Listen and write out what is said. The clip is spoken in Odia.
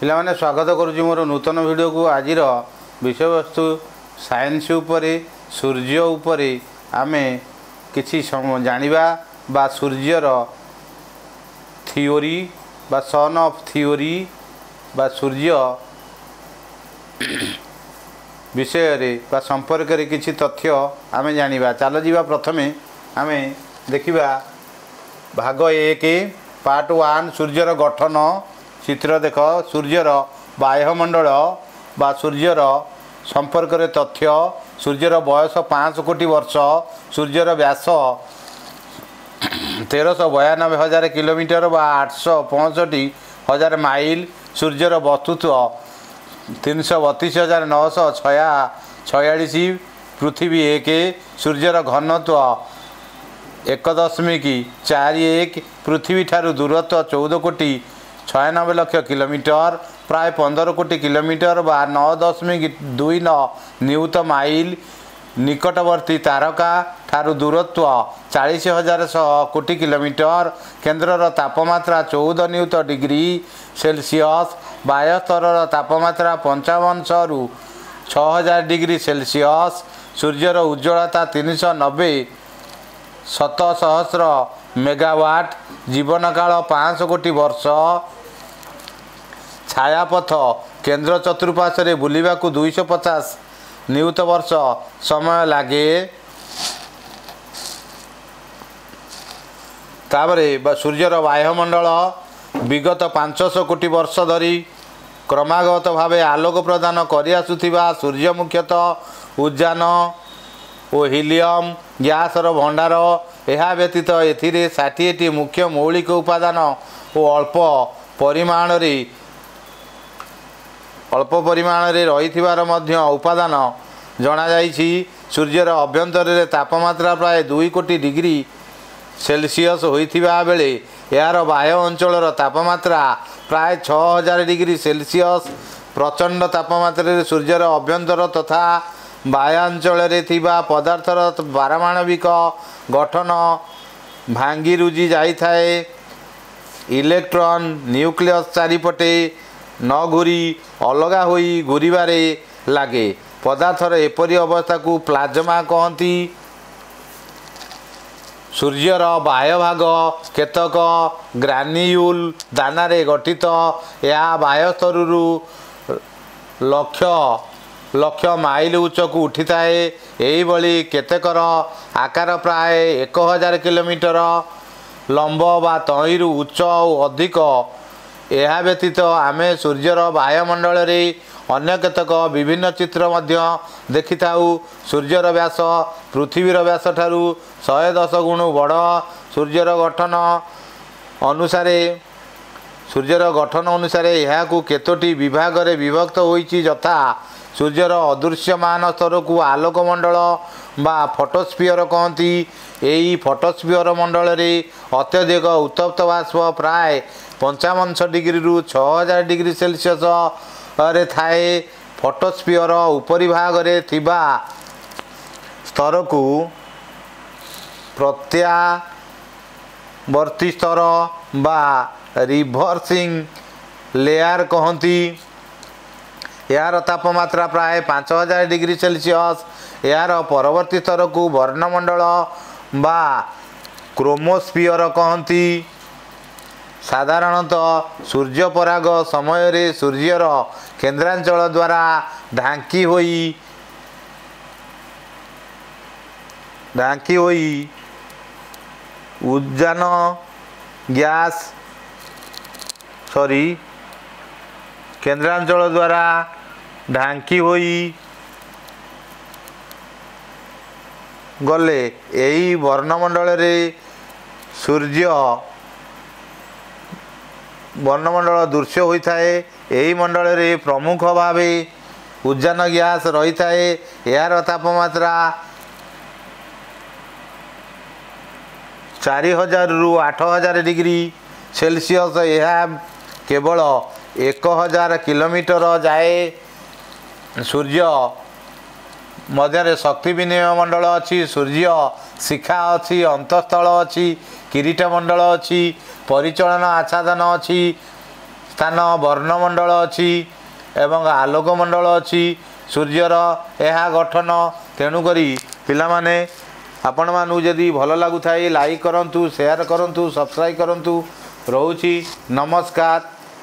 ପିଲାମାନେ ସ୍ୱାଗତ କରୁଛି ମୋର ନୂତନ ଭିଡ଼ିଓକୁ। ଆଜିର ବିଷୟବସ୍ତୁ ସାଇନ୍ସ ଉପରେ ସୂର୍ଯ୍ୟ ଉପରେ ଆମେ କିଛି ସମ- ଜାଣିବା ବା ସୂର୍ଯ୍ୟର ଥିଓରି ବା ସନ୍ ଅଫ୍ ଥିଓରି ବା ସୂର୍ଯ୍ୟ ବିଷୟରେ ବା ସମ୍ପର୍କରେ କିଛି ତଥ୍ୟ ଆମେ ଜାଣିବା। ଚାଲ ଯିବା ପ୍ରଥମେ। ଆମେ ଦେଖିବା ଭାଗ ଏକ ପାର୍ଟ ୱାନ୍ ସୂର୍ଯ୍ୟର ଗଠନ ଚିତ୍ର ଦେଖ ସୂର୍ଯ୍ୟର ବାୟୁମଣ୍ଡଳ ବା ସୂର୍ଯ୍ୟର ସମ୍ପର୍କରେ ତଥ୍ୟ ସୂର୍ଯ୍ୟର ବୟସ ପାଞ୍ଚ କୋଟି ବର୍ଷ ସୂର୍ଯ୍ୟର ବ୍ୟାସ ତେରଶହ ବୟାନବେ ହଜାର କିଲୋମିଟର ବା ଆଠଶହ ପଞ୍ଚଷଠି ହଜାର ମାଇଲ ସୂର୍ଯ୍ୟର ବସ୍ତୁତ୍ୱ ତିନିଶହ ବତିଶ ହଜାର ନଅଶହ ଛୟା ଛୟାଳିଶ ପୃଥିବୀ ଏକ ସୂର୍ଯ୍ୟର ଘନତ୍ୱ ଏକ ଦଶମିକ ଚାରି ଏକ ପୃଥିବୀଠାରୁ ଦୂରତ୍ୱ ଚଉଦ କୋଟି ଛୟାନବେ ଲକ୍ଷ କିଲୋମିଟର ପ୍ରାୟ ପନ୍ଦର କୋଟି କିଲୋମିଟର ବା ନଅ ଦଶମିକ ଦୁଇ ନଅ ନିୟୁତ ମାଇଲ ନିକଟବର୍ତ୍ତୀ ତାରକା ଠାରୁ ଦୂରତ୍ୱ ଚାଳିଶ ହଜାର ଶହ କୋଟି କିଲୋମିଟର କେନ୍ଦ୍ରର ତାପମାତ୍ରା ଚଉଦ ନିୟୁତ ଡିଗ୍ରୀ ସେଲସିୟସ୍। ବାୟସ୍ତରର ତାପମାତ୍ରା ପଞ୍ଚାବନଶହରୁ ଛଅ ହଜାର ଡିଗ୍ରୀ ସେଲସିୟସ୍। ସୂର୍ଯ୍ୟର ଉଜ୍ଜ୍ୱଳତା ତିନିଶହ ନବେ ଶତ ସହସ୍ର ମେଗାୱାଟ୍ ଜୀବନକାଳ ପାଞ୍ଚଶହ କୋଟି ବର୍ଷ ଛାୟାପଥ କେନ୍ଦ୍ର ଚତୁଃପାର୍ଶ୍ୱରେ ବୁଲିବାକୁ ଦୁଇଶହ ପଚାଶ ନିୟୁତ ବର୍ଷ ସମୟ ଲାଗେ। ତାପରେ ସୂର୍ଯ୍ୟର ବାୟୁମଣ୍ଡଳ ବିଗତ ପାଞ୍ଚଶହ କୋଟି ବର୍ଷ ଧରି କ୍ରମାଗତ ଭାବେ ଆଲୋକ ପ୍ରଦାନ କରିଆସୁଥିବା ସୂର୍ଯ୍ୟ ମୁଖ୍ୟତଃ ଉଦ୍ଯାନ ଓ ହିଲିୟମ୍ ଗ୍ୟାସର ଭଣ୍ଡାର ଏହା ବ୍ୟତୀତ ଏଥିରେ ଷାଠିଏଟି ମୁଖ୍ୟ ମୌଳିକ ଉପାଦାନ ଓ ଅଳ୍ପ ପରିମାଣରେ ଅଳ୍ପ ପରିମାଣରେ ରହିଥିବାର ମଧ୍ୟ ଉପାଦାନ ଜଣାଯାଇଛି। ସୂର୍ଯ୍ୟର ଅଭ୍ୟନ୍ତରରେ ତାପମାତ୍ରା ପ୍ରାୟ ଦୁଇ କୋଟି ଡିଗ୍ରୀ ସେଲସିୟସ୍ ହୋଇଥିବା ବେଳେ ଏହାର ବାହ୍ୟ ଅଞ୍ଚଳର ତାପମାତ୍ରା ପ୍ରାୟ ଛଅ ହଜାର ଡିଗ୍ରୀ ସେଲସିୟସ୍। ପ୍ରଚଣ୍ଡ ତାପମାତ୍ରାରେ ସୂର୍ଯ୍ୟର ଅଭ୍ୟନ୍ତର ତଥା ବାହ୍ୟାଞ୍ଚଳରେ ଥିବା ପଦାର୍ଥର ପାରମାଣବିକ ଗଠନ ଭାଙ୍ଗି ରୁଜି ଯାଇଥାଏ। ଇଲେକ୍ଟ୍ରନ୍ ନ୍ୟୁକ୍ଲିୟସ୍ ଚାରିପଟେ ନ ଘୁରି ଅଲଗା ହୋଇ ଘୁରିବାରେ ଲାଗେ। ପଦାର୍ଥର ଏପରି ଅବସ୍ଥାକୁ ପ୍ଲାଜମା କହନ୍ତି। ସୂର୍ଯ୍ୟର ବାହ୍ୟଭାଗ କେତେକ ଗ୍ରାନିୟୁଲ ଦାନାରେ ଗଠିତ। ଏହା ବାହ୍ୟସ୍ତରରୁ ଲକ୍ଷ ଲକ୍ଷ ମାଇଲ ଉଚ୍ଚକୁ ଉଠିଥାଏ। ଏହିଭଳି କେତେକର ଆକାର ପ୍ରାୟ ଏକ ହଜାର କିଲୋମିଟର ଲମ୍ବ ବା ତହିଁରୁ ଉଚ୍ଚ ଓ ଅଧିକ। ଏହା ବ୍ୟତୀତ ଆମେ ସୂର୍ଯ୍ୟର ବାୟୁମଣ୍ଡଳରେ ଅନ୍ୟ କେତେକ ବିଭିନ୍ନ ଚିତ୍ର ମଧ୍ୟ ଦେଖିଥାଉ। ସୂର୍ଯ୍ୟର ବ୍ୟାସ ପୃଥିବୀର ବ୍ୟାସ ଠାରୁ ଶହେ ଦଶ ଗୁଣ ବଡ଼ ସୂର୍ଯ୍ୟର ଗଠନ ଅନୁସାରେ। ସୂର୍ଯ୍ୟର ଗଠନ ଅନୁସାରେ ଏହାକୁ କେତୋଟି ବିଭାଗରେ ବିଭକ୍ତ ହୋଇଛି ଯଥା ସୂର୍ଯ୍ୟର ଅଦୃଶ୍ୟମାନ ସ୍ତରକୁ ଆଲୋକମଣ୍ଡଳ ବା ଫଟୋସ୍ପିୟର କହନ୍ତି। ଏହି ଫଟୋସ୍ପିୟର ମଣ୍ଡଳରେ ଅତ୍ୟଧିକ ଉତ୍ତପ୍ତ ବାଷ୍ପ ପ୍ରାୟ ପଞ୍ଚାବନଶହ ଡିଗ୍ରୀରୁ ଛଅ ହଜାର ଡିଗ୍ରୀ ସେଲସିୟସରେ ଥାଏ। ଫଟୋସ୍ପିୟର ଉପରି ଭାଗରେ ଥିବା ସ୍ତରକୁ ପ୍ରତ୍ୟାବର୍ତ୍ତୀ ସ୍ତର ବା ରିଭର୍ସିଂ ଲେୟାର କହନ୍ତି। ଏହାର ତାପମାତ୍ରା ପ୍ରାୟ ପାଞ୍ଚ ହଜାର ଡିଗ୍ରୀ ସେଲସିୟସ୍ ଏହାର ପରବର୍ତ୍ତୀ ସ୍ତରକୁ ବର୍ଣ୍ଣମଣ୍ଡଳ ବା କ୍ରୋମୋସ୍ପିୟର କହନ୍ତି। ସାଧାରଣତଃ ସୂର୍ଯ୍ୟପରାଗ ସମୟରେ ସୂର୍ଯ୍ୟର କେନ୍ଦ୍ରାଞ୍ଚଳ ଦ୍ୱାରା ଢାଙ୍କି ହୋଇ ଢାଙ୍କି ହୋଇ ଉଦ୍ଯାନ ଗ୍ୟାସ୍ ସରି କେନ୍ଦ୍ରାଞ୍ଚଳ ଦ୍ୱାରା ଢାଙ୍କି ହୋଇ ଗଲେ ଏହି ବର୍ଣ୍ଣମଣ୍ଡଳରେ ସୂର୍ଯ୍ୟ ବର୍ଣ୍ଣମଣ୍ଡଳ ଦୃଶ୍ୟ ହୋଇଥାଏ। ଏହି ମଣ୍ଡଳରେ ପ୍ରମୁଖ ଭାବେ ଉଦ୍ଯାନ ଗ୍ୟାସ୍ ରହିଥାଏ। ଏହାର ତାପମାତ୍ରା ଚାରି ହଜାରରୁ ଆଠ ହଜାର ଡିଗ୍ରୀ ସେଲସିୟସ୍ ଏହା କେବଳ ଏକ ହଜାର କିଲୋମିଟର ଯାଏ ସୂର୍ଯ୍ୟ ମଧ୍ୟରେ ଶକ୍ତି ବିନିମୟ ମଣ୍ଡଳ ଅଛି ସୂର୍ଯ୍ୟ ଶିଖା ଅଛି ଅନ୍ତଃସ୍ଥଳ ଅଛି କିରୀଟ ମଣ୍ଡଳ ଅଛି ପରିଚାଳନା ଆଚ୍ଛାଦନ ଅଛି ସ୍ଥାନ ବର୍ଣ୍ଣମଣ୍ଡଳ ଅଛି ଏବଂ ଆଲୋକମଣ୍ଡଳ ଅଛି। ସୂର୍ଯ୍ୟର ଏହା ଗଠନ ତେଣୁକରି ପିଲାମାନେ ଆପଣମାନଙ୍କୁ ଯଦି ଭଲ ଲାଗୁଥାଏ ଲାଇକ୍ କରନ୍ତୁ ସେୟାର କରନ୍ତୁ ସବସ୍କ୍ରାଇବ୍ କରନ୍ତୁ। ରହୁଛି ନମସ୍କାର।